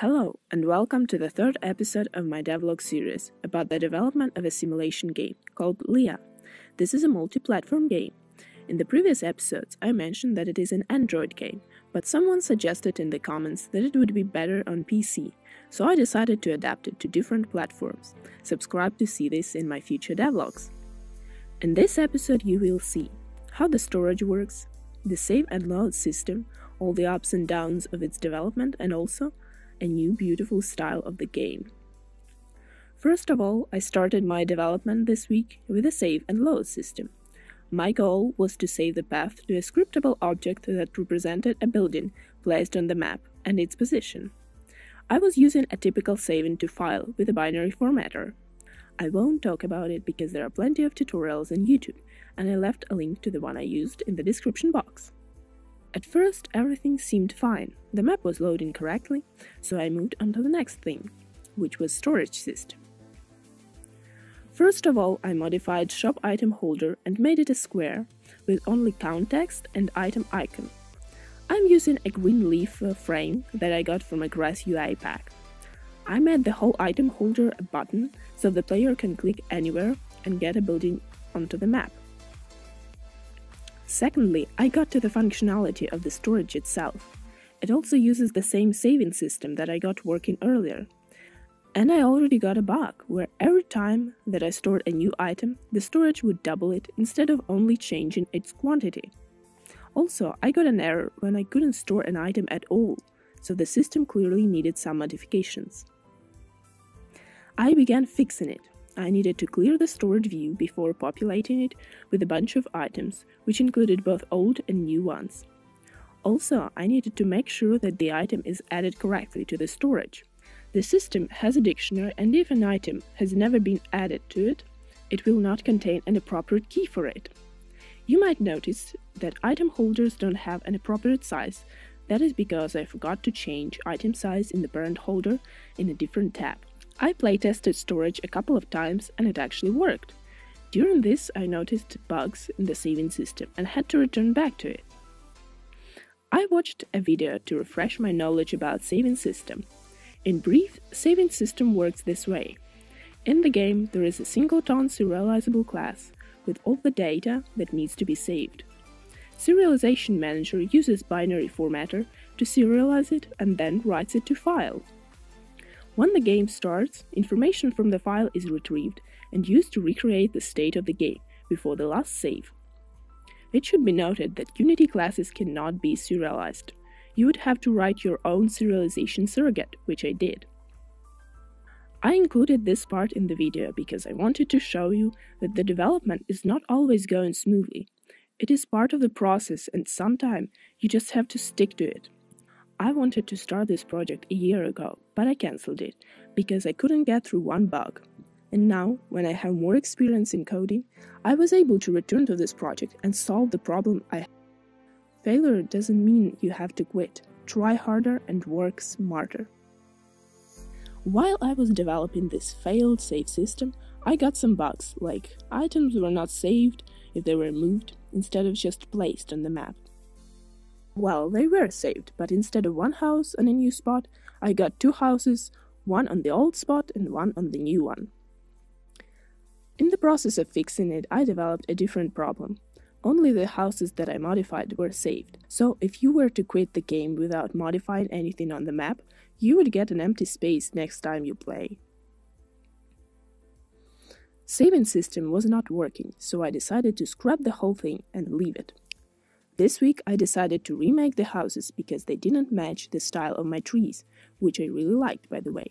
Hello, and welcome to the third episode of my devlog series about the development of a simulation game called LiA. This is a multi platform game. In the previous episodes, I mentioned that it is an Android game, but someone suggested in the comments that it would be better on PC, so I decided to adapt it to different platforms. Subscribe to see this in my future devlogs. In this episode, you will see how the storage works, the save and load system, all the ups and downs of its development, and also a new beautiful style of the game. First of all, I started my development this week with a save and load system. My goal was to save the path to a scriptable object that represented a building placed on the map and its position. I was using a typical save into file with a binary formatter. I won't talk about it because there are plenty of tutorials on YouTube, and I left a link to the one I used in the description box. At first, everything seemed fine. The map was loading correctly, so I moved on to the next thing, which was storage system. First of all, I modified shop item holder and made it a square with only count text and item icon. I'm using a green leaf uh, frame that I got from a Grass UI pack. I made the whole item holder a button so the player can click anywhere and get a building onto the map. Secondly, I got to the functionality of the storage itself. It also uses the same saving system that I got working earlier. And I already got a bug where every time that I stored a new item, the storage would double it instead of only changing its quantity. Also, I got an error when I couldn't store an item at all, so the system clearly needed some modifications. I began fixing it, I needed to clear the storage view before populating it with a bunch of items, which included both old and new ones. Also, I needed to make sure that the item is added correctly to the storage. The system has a dictionary, and if an item has never been added to it, it will not contain an appropriate key for it. You might notice that item holders don't have an appropriate size. That is because I forgot to change item size in the parent holder in a different tab. I playtested storage a couple of times and it actually worked. During this, I noticed bugs in the saving system and had to return back to it. I watched a video to refresh my knowledge about saving system. In brief, saving system works this way. In the game, there is a singleton serializable class with all the data that needs to be saved. Serialization Manager uses binary formatter to serialize it and then writes it to file. When the game starts, information from the file is retrieved and used to recreate the state of the game before the last save. It should be noted that Unity classes cannot be serialized. You would have to write your own serialization surrogate, which I did. I included this part in the video because I wanted to show you that the development is not always going smoothly. It is part of the process and sometimes you just have to stick to it. I wanted to start this project a year ago, but I cancelled it because I couldn't get through one bug. And now, when I have more experience in coding, I was able to return to this project and solve the problem I had. Failure doesn't mean you have to quit. Try harder and work smarter. While I was developing this failed save system, I got some bugs, like items were not saved if they were moved instead of just placed on the map. Well, they were saved, but instead of one house on a new spot, I got two houses, one on the old spot and one on the new one. In the process of fixing it, I developed a different problem. Only the houses that I modified were saved, so if you were to quit the game without modifying anything on the map, you would get an empty space next time you play. Saving system was not working, so I decided to scrap the whole thing and leave it. This week I decided to remake the houses because they didn't match the style of my trees, which I really liked by the way.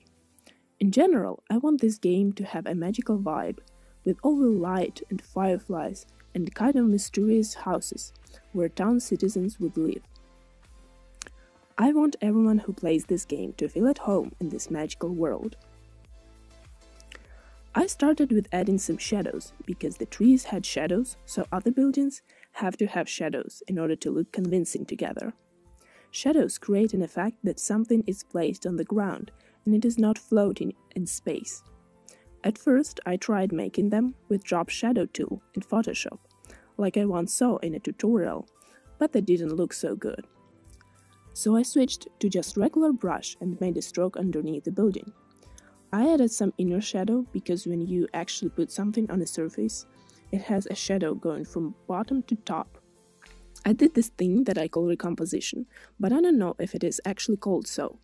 In general, I want this game to have a magical vibe, with all the light and fireflies and kind of mysterious houses where town citizens would live. I want everyone who plays this game to feel at home in this magical world. I started with adding some shadows because the trees had shadows, so other buildings have to have shadows in order to look convincing together. Shadows create an effect that something is placed on the ground and it is not floating in space. At first, I tried making them with Drop Shadow tool in Photoshop, like I once saw in a tutorial, but they didn't look so good. So I switched to just regular brush and made a stroke underneath the building. I added some inner shadow because when you actually put something on a surface, it has a shadow going from bottom to top. I did this thing that I call recomposition, but I don't know if it is actually called so.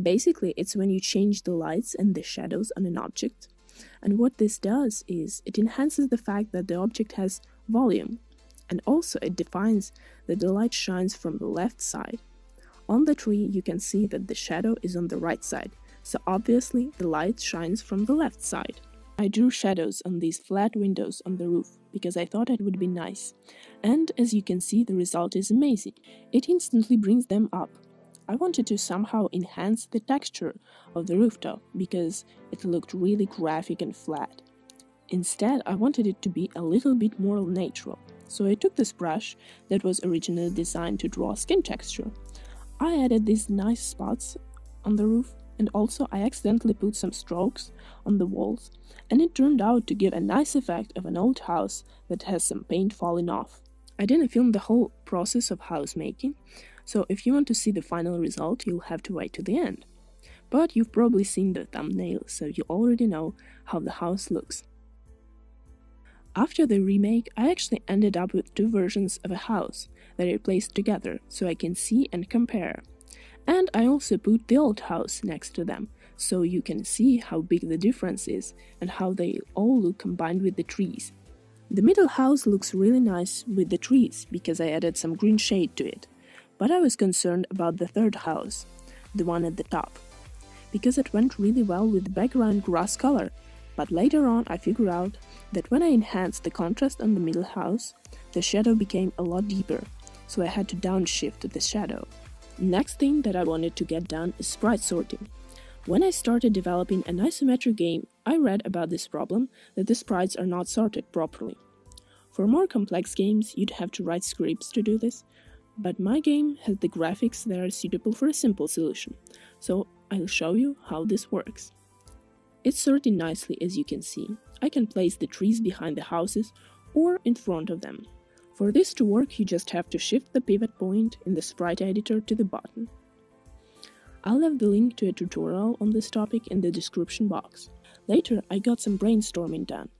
Basically, it's when you change the lights and the shadows on an object. And what this does is it enhances the fact that the object has volume, and also it defines that the light shines from the left side. On the tree, you can see that the shadow is on the right side, so obviously the light shines from the left side. I drew shadows on these flat windows on the roof because I thought it would be nice, and as you can see the result is amazing. It instantly brings them up. I wanted to somehow enhance the texture of the rooftop because it looked really graphic and flat. Instead, I wanted it to be a little bit more natural, so I took this brush that was originally designed to draw skin texture. I added these nice spots on the roof and also I accidentally put some strokes on the walls, and it turned out to give a nice effect of an old house that has some paint falling off. I didn't film the whole process of house making, so if you want to see the final result, you'll have to wait to the end. But you've probably seen the thumbnail, so you already know how the house looks. After the remake, I actually ended up with two versions of a house that I placed together so I can see and compare. And I also put the old house next to them, so you can see how big the difference is and how they all look combined with the trees. The middle house looks really nice with the trees because I added some green shade to it, but I was concerned about the third house, the one at the top, because it went really well with the background grass color. But later on I figured out that when I enhanced the contrast on the middle house, the shadow became a lot deeper, so I had to downshift the shadow. Next thing that I wanted to get done is sprite sorting. When I started developing an isometric game, I read about this problem that the sprites are not sorted properly. For more complex games, you'd have to write scripts to do this, but my game has the graphics that are suitable for a simple solution, so I'll show you how this works. It's sorted nicely as you can see. I can place the trees behind the houses or in front of them. For this to work, you just have to shift the pivot point in the sprite editor to the bottom. I'll have the link to a tutorial on this topic in the description box. Later, I got some brainstorming done.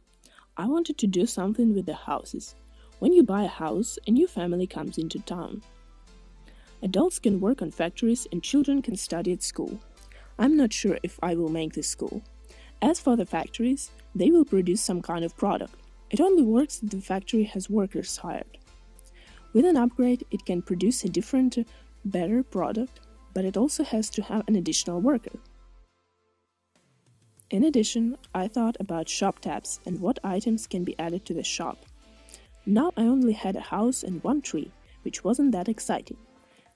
I wanted to do something with the houses. When you buy a house, a new family comes into town. Adults can work on factories and children can study at school. I'm not sure if I will make this school. As for the factories, they will produce some kind of product. It only works if the factory has workers hired. With an upgrade, it can produce a different, better product, but it also has to have an additional worker. In addition, I thought about shop tabs and what items can be added to the shop. Now I only had a house and one tree, which wasn't that exciting.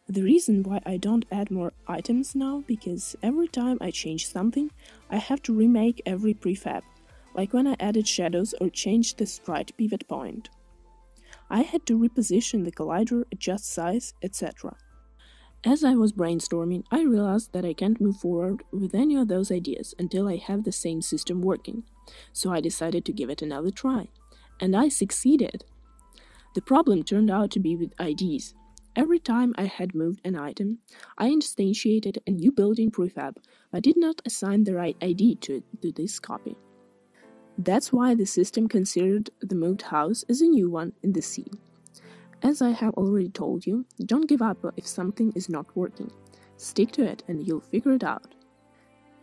The reason why I don't add more items now because every time I change something, I have to remake every prefab like when I added shadows or changed the sprite pivot point. I had to reposition the collider, adjust size, etc. As I was brainstorming, I realized that I can't move forward with any of those ideas until I have the same system working, so I decided to give it another try. And I succeeded! The problem turned out to be with IDs. Every time I had moved an item, I instantiated a new building prefab, but did not assign the right ID to, to this copy. That's why the system considered the moved house as a new one in the scene. As I have already told you, don't give up if something is not working. Stick to it and you'll figure it out.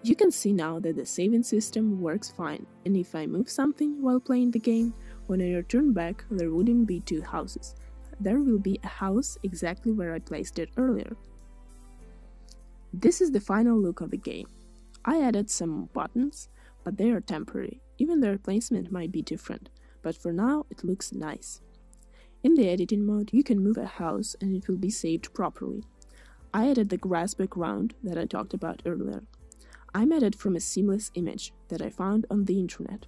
You can see now that the saving system works fine, and if I move something while playing the game, when I return back, there wouldn't be two houses. There will be a house exactly where I placed it earlier. This is the final look of the game. I added some buttons, but they are temporary. Even their placement might be different, but for now it looks nice. In the editing mode, you can move a house and it will be saved properly. I added the grass background that I talked about earlier. I made it from a seamless image that I found on the internet.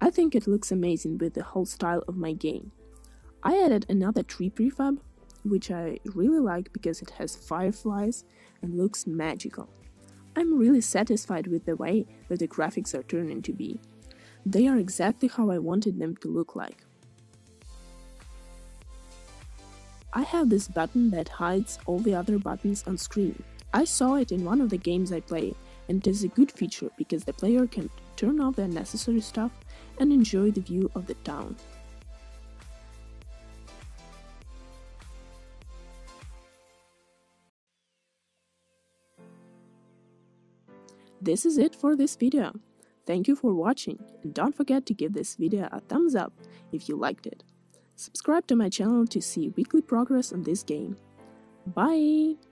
I think it looks amazing with the whole style of my game. I added another tree prefab, which I really like because it has fireflies and looks magical. I'm really satisfied with the way that the graphics are turning to be. They are exactly how I wanted them to look like. I have this button that hides all the other buttons on screen. I saw it in one of the games I play, and it is a good feature because the player can turn off the unnecessary stuff and enjoy the view of the town. This is it for this video. Thank you for watching and don't forget to give this video a thumbs up if you liked it. Subscribe to my channel to see weekly progress on this game. Bye!